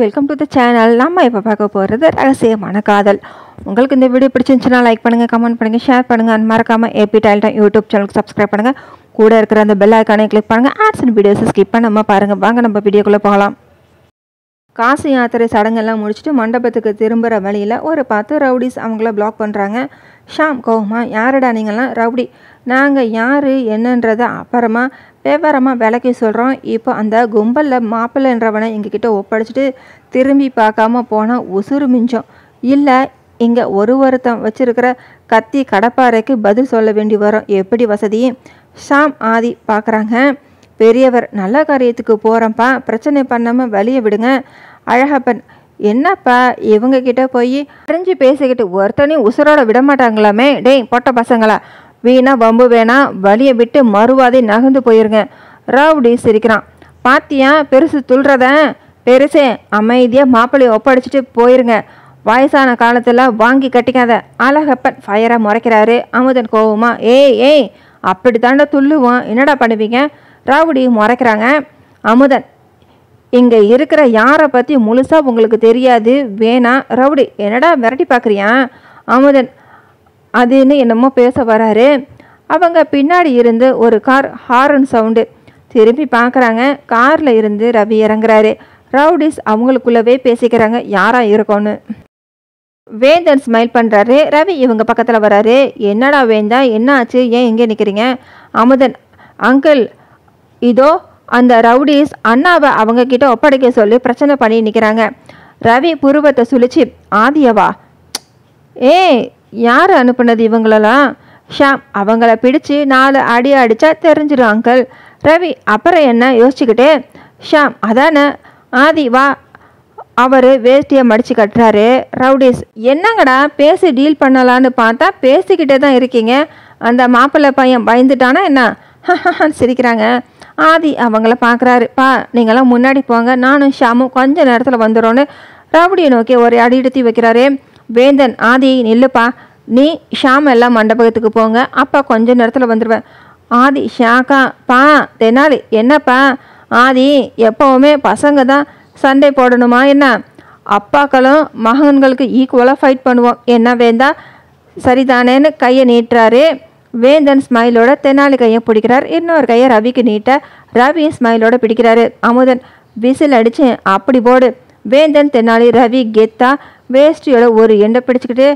Welcome to the channel நம்ம இப்போ பார்க்க போகிறது ரகசியமான காதல். உங்களுக்கு இந்த வீடியோ பிடிச்சிருந்துச்சுன்னா லைக் பண்ணுங்கள் கமெண்ட் பண்ணுங்கள் ஷேர் பண்ணுங்கள் அந்த மறக்காமல் ஏபி டைல்டா யூடியூப் சேனலுக்கு சப்ஸ்கிரைப் பண்ணுங்கள் கூட இருக்கிற அந்த பெல் ஐக்கானே கிளிக் பண்ணுங்கள் ஆட்ஸ் அண்ட் வீடியோஸை ஸ்கிப் பண்ணாமல் பாருங்கள் வாங்க நம்ம வீடியோக்குள்ளே போகலாம். காசு யாத்திரை சடங்கெல்லாம் முடிச்சுட்டு மண்டபத்துக்கு திரும்புகிற வழியில் ஒரு பத்து ரவுடிஸ் அவங்கள பிளாக் பண்ணுறாங்க ஷாம் கோவமா யாருடா நீங்களாம் ரவுடி நாங்கள் யார்? என்னன்றதை அப்புறமா விவரமாக விளக்கி சொல்கிறோம் இப்போ அந்த கும்பலில் மாப்பிள்ளைன்றவனை எங்ககிட்ட ஒப்படைச்சிட்டு திரும்பி பார்க்காம போனால் உசுறு மிஞ்சம். இல்லை இங்கே ஒரு ஒருத்தன் வச்சிருக்கிற கத்தி கடப்பாறைக்கு பதில் சொல்ல வேண்டி வரும். எப்படி வசதி? ஷாம் ஆதி பார்க்குறாங்க. பெரியவர் நல்ல காரியத்துக்கு போகிறப்பா பிரச்சனை பண்ணாமல் வழியை விடுங்க. அழகப்பன் என்னப்பா இவங்க கிட்ட போய் அறிஞ்சு பேசிக்கிட்டு ஒருத்தனையும் உசுரோட விட மாட்டாங்களாமே டேய் பொட்ட பசங்களா? வீணா வம்பு வேணா வழியை விட்டு மறுவாதை நகர்ந்து போயிருங்க. ரவுடி சிரிக்கிறான். பாத்தியா பெருசு துள்றத? பெருசே அமைதியாக மாப்பிள்ளையை ஒப்படைச்சிட்டு போயிருங்க. வயசான காலத்தில் வாங்கி கட்டிக்காத. அழகப்பன் ஃபயராக முறைக்கிறாரு. அமுதன் கோவமா ஏய் ஏய் அப்படி தாண்டா துள்ளுவான் என்னடா பண்ணுவீங்க? ராவுடி முறைக்கிறாங்க. அமுதன் இங்கே இருக்கிற யாரை பற்றி முழுசாக உங்களுக்கு தெரியாது. வேணா ரவுடி என்னடா விரட்டி பார்க்குறியா? அமுதன் அதுன்னு என்னமோ பேச வராரு. அவங்க பின்னாடி இருந்து ஒரு கார் ஹாரன் சவுண்டு. திரும்பி பார்க்குறாங்க. காரில் இருந்து ரவி இறங்குறாரு. ரவுடிஸ் அவங்களுக்குள்ளவே பேசிக்கிறாங்க. யாராக இருக்கோன்னு? வேந்தன் ஸ்மைல் பண்ணுறாரு ரவி இவங்க பக்கத்தில் வராரு. என்னடா வேந்தா? என்ன ஆச்சு? ஏன் இங்கே நிற்கிறீங்க அமுதன் அங்கிள் இதோ அந்த ரவுடிஸ் அண்ணாவை அவங்கக்கிட்ட ஒப்படைக்க சொல்லி பிரச்சனை பண்ணி நிற்கிறாங்க ரவி புருவத்தை சுழிச்சு ஆதியவா? ஏய் யார் அனுப்புனது இவங்களெல்லாம்? ஷாம் அவங்கள பிடிச்சு நாலு அடி அடித்தா தெரிஞ்சிடும் அங்கிள். ரவி அப்புறம் என்ன? யோசிச்சுக்கிட்டே ஷாம் அதானே? ஆதி வா. அவர் வேஷ்டியை மடித்து கட்டுறாரு. ரவுடிஸ் என்னங்கடா? பேசி டீல் பண்ணலான்னு பார்த்தா பேசிக்கிட்டே தான் இருக்கீங்க. அந்த மாப்பிள்ளை பையன் பயந்துட்டானா என்ன? சிரிக்கிறாங்க. ஆதி அவங்கள பார்க்குறாரு. பா நீங்களாம் முன்னாடி போங்க. நானும் ஷாமும் கொஞ்ச நேரத்தில் வந்துடும்னு ரவுடியை நோக்கி ஒரு அடி எடுத்து வைக்கிறாரு. வேந்தன் ஆதி நில்லுப்பா. நீ ஷாம் எல்லாம் மண்டபத்துக்கு போங்க. அப்பா கொஞ்ச நேரத்தில் வந்துடுவேன் ஆதி ஷாக்கா பா தெனாலி என்னப்பா? ஆதி எப்போவுமே பசங்க தான் சண்டை போடணுமா என்ன? அப்பாக்களும் மகன்களுக்கு ஈக்குவலாக ஃபைட் பண்ணுவோம். என்ன வேந்தா? சரிதானேன்னு கையை நீட்டுறாரு. வேந்தன் ஸ்மைலோட தெனாலி கையை பிடிக்கிறார். இன்னொரு கையை ரவிக்கு நீட்ட ரவி ஸ்மைலோட பிடிக்கிறாரு. அமுதன் விசில் அடிச்சு அப்படி போடு. வேந்தன் தெனாலி ரவி கெத்தா வேஷ்டியோட ஒரு எண்டை பிடிச்சிக்கிட்டு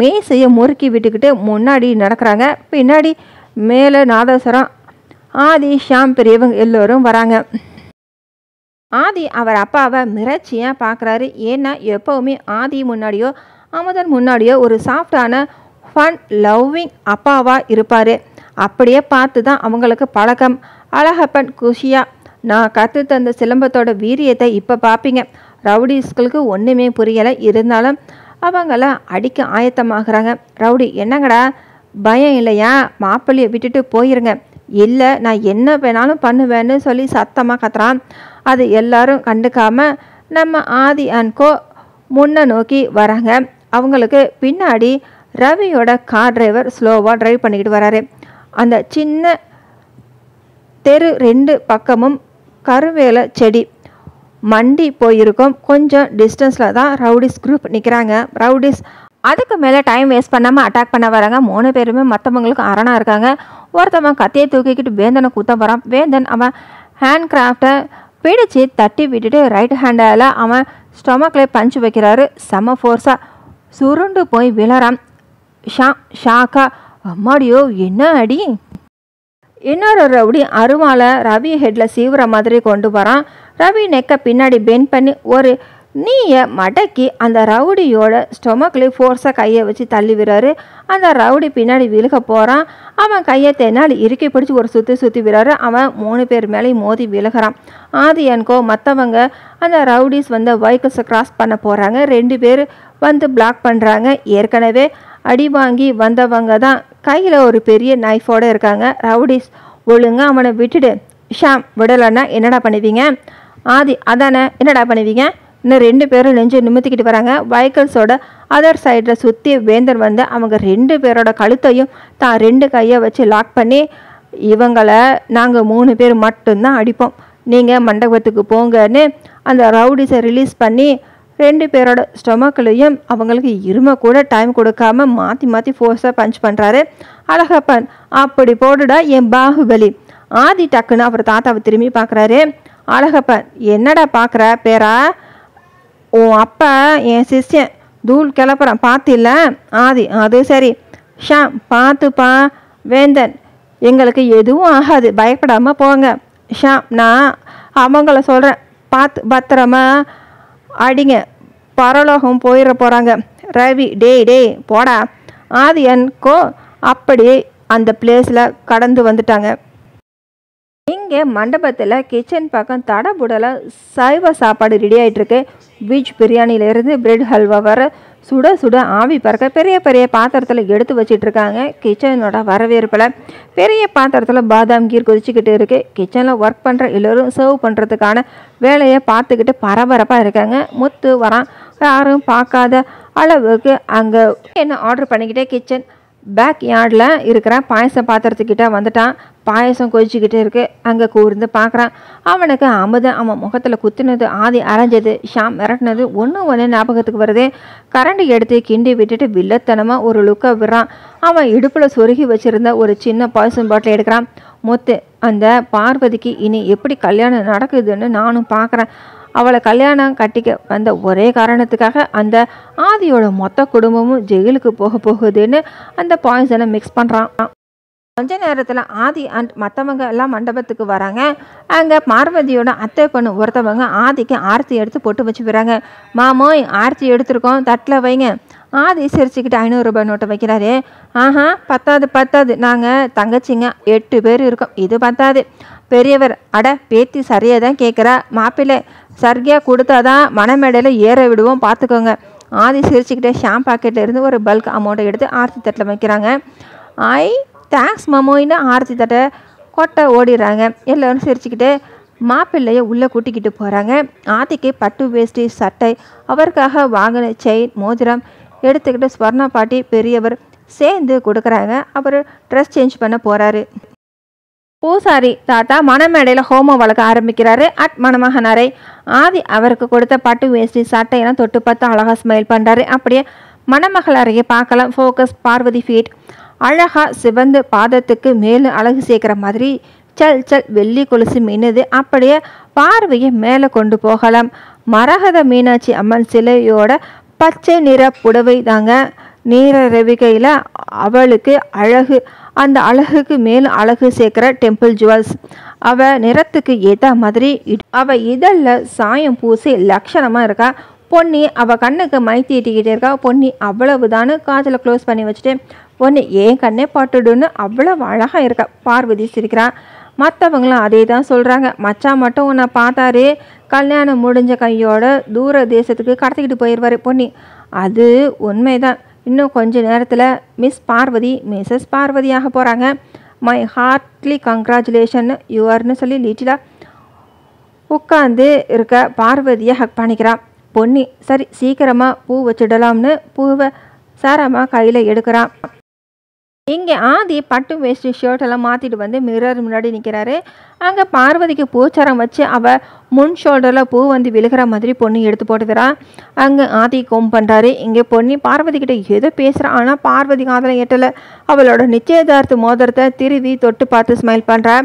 மேசையை முறுக்கி விட்டுக்கிட்டு முன்னாடி நடக்கிறாங்க. பின்னாடி மேலே நாதஸ்வரம் ஆதி ஷாம் பெரியவங்க எல்லோரும் வராங்க. ஆதி அவர் அப்பாவை மிரட்சியாக பார்க்குறாரு ஏன்னா எப்போவுமே ஆதி முன்னாடியோ அமுதன் முன்னாடியோ ஒரு சாஃப்டான ஃபன் லவ்விங் அப்பாவாக இருப்பார். அப்படியே பார்த்து தான் அவங்களுக்கு பழக்கம். அழகப்பன் குஷியாக நான் கற்று தந்த சிலம்பத்தோட வீரியத்தை இப்போ பார்ப்பீங்க ரவுடிஸ்களுக்கு ஒன்றுமே புரியலை. இருந்தாலும் அவங்களாம் அடிக்க ஆயத்தமாகறாங்க. ரவுடி என்னங்கடா? பயம் இல்லையா? மாப்பிள்ளையை விட்டுட்டு போயிருங்க. இல்லை நான் என்ன வேணாலும் பண்ணுவேன்னு சொல்லி சத்தமாக கத்துறான். அது எல்லாரும் கண்டுக்காமல் நம்ம ஆதி அன்கோ முன்ன நோக்கி வராங்க. அவங்களுக்கு பின்னாடி ரவியோட கார் டிரைவர் ஸ்லோவாக டிரைவ் பண்ணிக்கிட்டு வராரு. அந்த சின்ன தெரு ரெண்டு பக்கமும் கருவேல செடி மண்டி போயிருக்கோம். கொஞ்சம் டிஸ்டன்ஸில் தான் ரவுடிஸ் குரூப் நிற்கிறாங்க ரவுடிஸ் அதுக்கு மேலே டைம் வேஸ்ட் பண்ணாமல் அட்டாக் பண்ண வராங்க மூணு பேருமே மற்றவங்களுக்கு அரணாக இருக்காங்க. ஒருத்தவன் கத்தியை தூக்கிக்கிட்டு வேந்தனை குத்த போகிறான் வேந்தன் அவன் ஹேண்ட் கிராஃப்டை பிடிச்சு தட்டி விட்டுட்டு ரைட் ஹேண்டால் அவன் ஸ்டொமக்கில் பஞ்சு வைக்கிறாரு. செம ஃபோர்ஸாக சுருண்டு போய் விழறான். ஷா ஷாக்கா அம்மாடியோ என்ன அடி? இன்னொரு ரவுடி அருவால ரவி ஹெட்டில் சீவுற மாதிரி கொண்டு வரான். ரவி நெக்கை பின்னாடி பெண்ட் பண்ணி ஒரு நீயை மடக்கி அந்த ரவுடியோட ஸ்டொமக்கில் ஃபோர்ஸாக கையை வச்சு தள்ளி விடுறாரு அந்த ரவுடி பின்னாடி விழுக போகிறான் அவன் கையை தென்னாலி இறுக்கி பிடிச்சி ஒரு சுற்றி சுற்றி விடுறாரு. அவன் மூணு பேர் மேலேயும் மோதி விழுகிறான். ஆதி என்கோ மற்றவங்க அந்த ரவுடிஸ் வந்து வெஹிக்கிள்ஸை கிராஸ் பண்ண போகிறாங்க ரெண்டு பேர் வந்து பிளாக் பண்ணுறாங்க ஏற்கனவே அடி வாங்கி வந்தவங்க தான் கையில் ஒரு பெரிய நைஃபோடு இருக்காங்க. ரவுடிஸ் ஒழுங்காக அவனை விட்டுடு. ஷாம் விடலைன்னா என்னடா பண்ணுவீங்க? ஆதி அதானே? என்னடா பண்ணுவீங்க? இன்னும் ரெண்டு பேரும் நெஞ்சு நிமித்திக்கிட்டு வராங்க. வைக்கல்ஸோட அதர் சைடில் சுற்றி வேந்தர் வந்து அவங்க ரெண்டு பேரோட கழுத்தையும் தான் ரெண்டு கையை வச்சு லாக் பண்ணி இவங்களை நாங்கள் மூணு பேர் மட்டும்தான் அடிப்போம். நீங்கள் மண்டபத்துக்கு போங்கன்னு அந்த ரவுடிஸை ரிலீஸ் பண்ணி ரெண்டு பேரோட ஸ்டொமக்லையும் அவங்களுக்கு இரும கூட டைம் கொடுக்காம மாற்றி மாற்றி ஃபோர்ஸாக பஞ்ச் பண்ணுறாரு அழகப்பன் அப்படி போடுடா என் பாகுபலி. ஆதி டக்குன்னு அவர் தாத்தாவை திரும்பி பார்க்குறாரு. அழகப்பன் என்னடா பார்க்குற பேரா? உன் அப்பா என் சிஷ்யன் தூள் கிளப்புறான் பார்த்தில்ல ஆதி அது சரி. ஷாம் பார்த்துப்பா வேந்தன் எங்களுக்கு எதுவும் ஆகாது பயப்படாமல் போங்க. ஷாம் நான் அவங்கள சொல்கிறேன் பார்த்து பத்திரமா அடிங்க பரலோகம் போயிட போகிறாங்க ரவி டேய் டேய் போடா. ஆதியன் கோ அப்படியே அந்த பிளேஸில் கடந்து வந்துட்டாங்க. இங்கே மண்டபத்தில் கிச்சன் பக்கம் தடபுடல சைவ சாப்பாடு ரெடி ஆகிட்டு இருக்கு பீச் பிரியாணியிலேருந்து பிரெட் ஹல்வா வர சுட சுட ஆவி பறக்க பெரிய பெரிய பாத்திரத்தில் எடுத்து வச்சிட்ருக்காங்க கிச்சனோட வரவேற்பில் பெரிய பாத்திரத்தில் பாதாம் கீர் கொதிச்சுக்கிட்டு இருக்குது கிச்சனில் ஒர்க் பண்ணுற எல்லோரும் சர்வ் பண்ணுறதுக்கான வேலையை பார்த்துக்கிட்டு பரபரப்பாக இருக்காங்க. முத்து வரான் யாரும் பார்க்காத அளவுக்கு அங்கே என்ன ஆர்டர் பண்ணிக்கிட்டே கிச்சன் பேக் யார்டில் இருக்கிற பாயச பாத்திரத்துக்கிட்ட வந்துட்டான். பாயசம் கொதிச்சுக்கிட்டே இருக்கு. அங்கே கூர்ந்து பார்க்குறான் அவனுக்கு அமுதம் அவன் முகத்தில் குத்துனது ஆதி அரைஞ்சது ஷாம் மிரட்டினது ஒன்று ஒன்று ஞாபகத்துக்கு வருது. கரண்டி எடுத்து கிண்டி விட்டுட்டு வில்லத்தனமாக ஒரு லுக்கை விடுறான். அவன் இடுப்பில் சொருகி வச்சுருந்த ஒரு சின்ன பாயசம் பாட்டில் எடுக்கிறான். மொத்து அந்த பார்வதிக்கு இனி எப்படி கல்யாணம் நடக்குதுன்னு நானும் பார்க்குறேன் அவளை கல்யாணம் கட்டிக்க வந்த ஒரே காரணத்துக்காக அந்த ஆதியோட மொத்த குடும்பமும் ஜெயிலுக்கு போக போகுதுன்னு அந்த பாய்சனை மிக்ஸ் பண்ணுறான் கொஞ்ச நேரத்தில் ஆதி அண்ட் மற்றவங்க எல்லாம் மண்டபத்துக்கு வராங்க. அங்கே பார்வதியோட அத்தை பொண்ணு ஒருத்தவங்க ஆதிக்கு ஆர்த்தி எடுத்து போட்டு வச்சு விடுறாங்க மாமோய் ஆர்த்தி எடுத்திருக்கோம் தட்டில் வைங்க. ஆதி சிரிச்சுக்கிட்டு ஐநூறுரூபா நோட்டை வைக்கிறாரு. ஆஹா பத்தாது பத்தாது. நாங்கள் தங்கச்சிங்க எட்டு பேர் இருக்கோம். இது பத்தாது. பெரியவர் அட பேத்தி சரியாக தான் கேட்குறா மாப்பிள்ளை சரியாக கொடுத்தாதான் மணமேடையில் ஏற விடுவோம் பார்த்துக்கோங்க ஆதி சிரிச்சுக்கிட்டே ஷாம் பாக்கெட்டில் இருந்து ஒரு பல்க் அமௌண்ட்டை எடுத்து ஆர்த்தி தட்டில் வைக்கிறாங்க. ஐ தேங்க்ஸ் மமோயின்னு ஆர்த்தி தட்டை கொட்டை ஓடிடுறாங்க. எல்லோரும் சிரிச்சுக்கிட்டு மாப்பிள்ளையை உள்ளே கூட்டிக்கிட்டு போகிறாங்க ஆதிக்கு பட்டு வேஷ்டி சட்டை அவருக்காக வாங்கின செயின் மோதிரம் எடுத்துக்கிட்டு ஸ்வர்ணா பாட்டி பெரியவர் சேர்ந்து கொடுக்குறாங்க. அவர் ட்ரெஸ் சேஞ்ச் பண்ண போகிறாரு பூசாரி தாத்தா மணமேடையில் ஹோமம் வளர்க்க ஆரம்பிக்கிறாரு. அட் மணமகனாரை ஆதி அவருக்கு கொடுத்த பட்டு வேஷ்டி சட்டையெல்லாம் தொட்டு பார்த்து அழகாக ஸ்மைல் பண்ணுறாரு அப்படியே மணமகள் அறையை பார்க்கலாம். ஃபோக்கஸ் பார்வதி ஃபீட் அழகாக சிவந்து பாதத்துக்கு மேலும் அழகு சேர்க்குற மாதிரி சல் சல் வெள்ளி கொலுசு மின்னுது. அப்படியே பார்வையை மேலே கொண்டு போகலாம். மரகத மீனாட்சி அம்மன் சிலையோட பச்சை நிற புடவை தாங்க நீர ரவிகையில் அவளுக்கு அழகு அந்த அழகுக்கு மேலும் அழகு சேர்க்குற டெம்பிள் ஜுவல்ஸ் அவ நிறத்துக்கு ஏற்ற மாதிரி இட்- அவ இதழில் சாயம் பூசி லட்சணமாக இருக்கா. பொன்னி அவள் கண்ணுக்கு மை தீட்டிக்கிட்டே இருக்கா. பொன்னி அவ்வளவு தானே காதில் க்ளோஸ் பண்ணி வச்சுட்டு பொன்னி ஏன் கண்ணே பாட்டுடுன்னு அவ்வளவு அழகாக இருக்கா. பார்வதி சிரிக்கிறான் மற்றவங்களும் அதே தான் சொல்கிறாங்க மச்சான் மட்டும் உன்னை பார்த்தாரு கல்யாணம் முடிஞ்ச கையோட தூர தேசத்துக்கு கடத்திக்கிட்டு போயிடுவார் பொன்னி. அது உண்மைதான். இன்னும் கொஞ்ச நேரத்தில் மிஸ் பார்வதி மிஸ்ஸஸ் பார்வதியாக போகிறாங்க மை ஹார்ட்லி கங்க்ராச்சுலேஷன் யூஆர்னு சொல்லி லீட்டிலாக உட்காந்து இருக்க பார்வதியை ஹக் பண்ணிக்கிறான் பொன்னி சரி சீக்கிரமாக பூ வச்சிடலாம்னு பூவை சாரமாக கையில் எடுக்கிறான் இங்கே ஆதி பட்டு வேஷ்டி ஷர்ட் எல்லாம் மாற்றிட்டு வந்து மிரர் முன்னாடி நிற்கிறாரு அங்கே பார்வதிக்கு பூச்சாரம் வச்சு அவள் முன் ஷோல்டரில் பூ வந்து விழுகிற மாதிரி பொண்ணு எடுத்து போட்டுக்கிறான் அங்கே ஆதி கோம் பண்ணுறாரு இங்கே பொண்ணு பார்வதிக்கிட்ட ஏதோ பேசுகிறான் ஆனால் பார்வதி காதில் எட்டலை அவளோட நிச்சயதார்த்த மோதிரத்தை திருவி தொட்டு பார்த்து ஸ்மைல் பண்ணுறா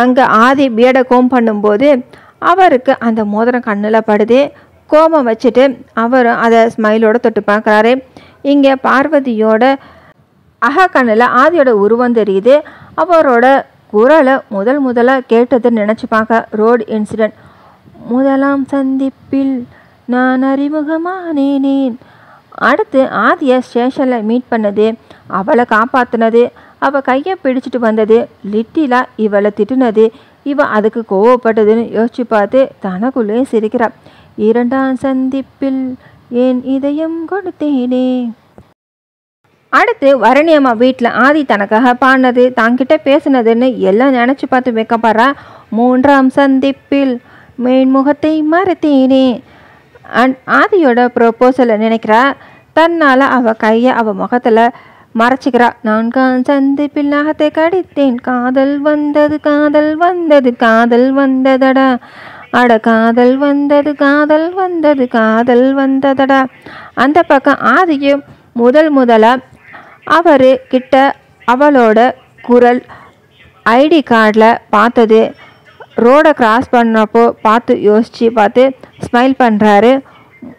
அங்கே ஆதி பியடை கோம் பண்ணும்போது அவருக்கு அந்த மோதிரம் கண்ணில் படுது. கோபம் வச்சுட்டு அவர் அதை ஸ்மைலோட தொட்டு பார்க்குறாரு. இங்கே பார்வதியோட அகக்கண்ணில் ஆதியோட உருவம் தெரியுது. அவரோட குரலை முதல் முதலாக கேட்டது நினச்சி பார்க்க ரோடு இன்சிடெண்ட் முதலாம் சந்திப்பில் நான் அறிமுகமானேனேன். அடுத்து ஆதியை ஸ்டேஷனில் மீட் பண்ணது அவளை காப்பாற்றினது அவள் கையை பிடிச்சிட்டு வந்தது லிட்டிலா இவளை திட்டுனது இவ அதுக்கு கோவப்பட்டதுன்னு யோசிச்சு பார்த்து தனக்குள்ளே சிரிக்கிறாள் இரண்டாம் சந்திப்பில் என் இதயம் கொடுத்தேனே? அடுத்து வரணி அம்மா வீட்டில் ஆதி தனக்காக பாடினது தாங்கிட்ட பேசுனதுன்னு எல்லாம் நினச்சி பார்த்து வைக்கப்படுறா. மூன்றாம் சந்திப்பில் மேன்முகத்தை மறுத்தேனே. அண்ட் ஆதியோட ப்ரொப்போசலை நினைக்கிறா. தன்னால் அவள் கையை அவள் முகத்தில் மறைச்சிக்கிறா. நான்காம் சந்திப்பில் நகத்தை கடித்தேன். காதல் வந்தது காதல் வந்தது காதல் வந்ததடா. அட காதல் வந்தது காதல் வந்தது காதல் வந்ததடா. அந்த பக்கம் ஆதியும் முதல் முதலாக அவர் கிட்ட அவளோட குரல் ஐடி கார்டில் பார்த்தது. ரோடை கிராஸ் பண்ணப்போ பார்த்து யோசித்து பார்த்து ஸ்மைல் பண்ணுறாரு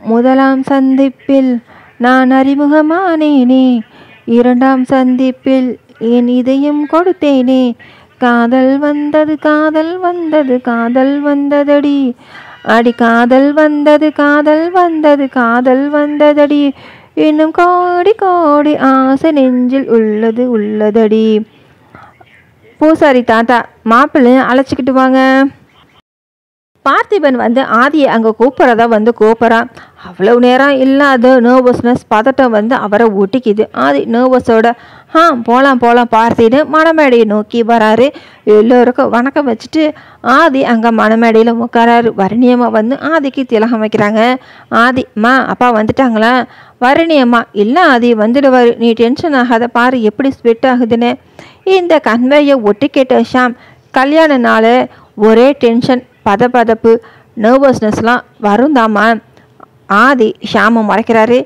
முதலாம் சந்திப்பில் நான் அறிமுகமானேனே. இரண்டாம் சந்திப்பில் என் இதயம் கொடுத்தேனே. காதல் வந்தது காதல் வந்தது காதல் வந்ததடி. அடி காதல் வந்தது காதல் வந்தது காதல் வந்ததடி. இன்னும் கோடி கோடி ஆசை நெஞ்சில் உள்ளது உள்ளதடி. பூசாரி தாத்தா. மாப்பிள்ளையும் அழைச்சிக்கிட்டு வாங்க. பார்த்திபன் வந்து ஆதியை அங்கே கூப்பிட்றதா வந்து கூப்பிட்றான். அவ்வளவு நேரம் இல்லாத நர்வஸ்னஸ் பதட்டம் வந்து அவரை ஒட்டிக்குது. ஆதி நர்வஸோட ஆ போகலாம் போகலாம் பார்த்தின்னு மணமேடையை நோக்கி வராரு. எல்லோருக்கும் வணக்கம் வச்சுட்டு ஆதி அங்கே மணமேடையில் உட்காராரு. வருணியம்மா வந்து ஆதிக்கு திலகம் வைக்கிறாங்க. ஆதி அம்மா அப்பா வந்துட்டாங்களா? வருணியம்மா இல்லை ஆதி வந்துடுவார். நீ டென்ஷன் ஆகாத பாரு எப்படி ஸ்வெட் ஆகுதுன்னு. இந்த கன்வேயை ஒட்டி கேட்ட ஷாம் கல்யாண நாள் ஒரே டென்ஷன் பதபதப்பு நர்வஸ்னஸ்லாம் வருந்தாமா ஆதி ஷாமம் மறைக்கிறாரு.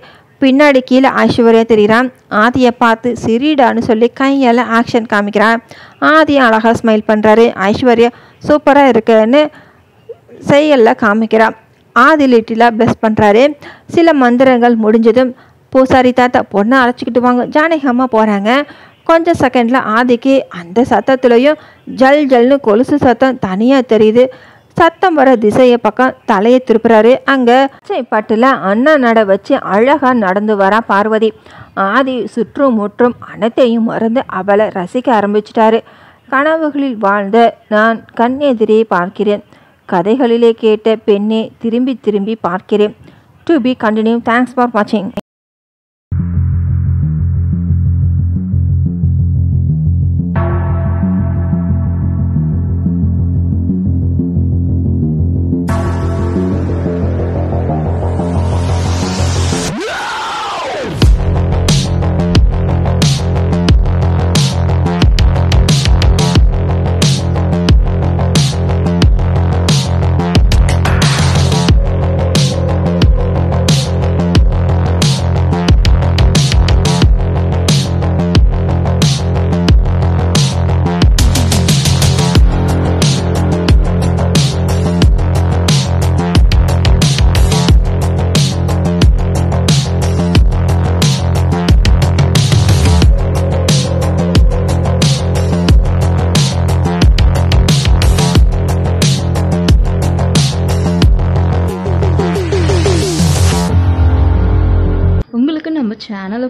பின்னாடி கீழே ஐஸ்வர்யா தெரிகிறான். ஆதியை பார்த்து சிரிடான்னு சொல்லி கையால் ஆக்ஷன் காமிக்கிறான். ஆதி அழகாக ஸ்மைல் பண்ணுறாரு ஐஸ்வர்யா சூப்பராக இருக்குன்னு செயலில் காமிக்கிறான் ஆதி லிட்டிலாக ப்ளஸ் பண்ணுறாரு சில மந்திரங்கள் முடிஞ்சதும் பூசாரி தாத்தா பொண்ணை அழைச்சிக்கிட்டு வாங்க. ஜானகமாக போகிறாங்க கொஞ்சம் செகண்டில் ஆதிக்கு அந்த சத்தத்துலேயும் ஜல் ஜல்னு கொலுசு சத்தம் தனியாக தெரியுது. சத்தம் வர திசையை பக்கம் தலையை திருப்புறாரு. அங்கே பட்டில் அண்ணா நட வச்சு அழகாக நடந்து வரா பார்வதி. ஆதி சுற்றும் முற்றும் அனைத்தையும் மறந்து அவளை ரசிக்க ஆரம்பிச்சிட்டாரு. கனவுகளில் வாழ்ந்த நான் கண்ணெதிரே பார்க்கிறேன். கதைகளிலே கேட்ட பெண்ணே திரும்பி திரும்பி பார்க்கிறேன். To be continue thanks for வாட்சிங்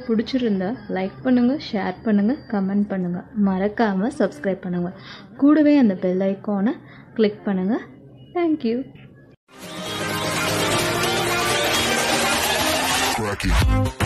பிடிச்சிருந்தா லைக் பண்ணுங்கள் ஷேர் பண்ணுங்கள் கமெண்ட் பண்ணுங்கள் மறக்காமல் சப்ஸ்கிரைப் பண்ணுங்கள் கூடவே அந்த பெல் ஐக்கானை கிளிக் பண்ணுங்கள் தேங்க்யூ Rocky.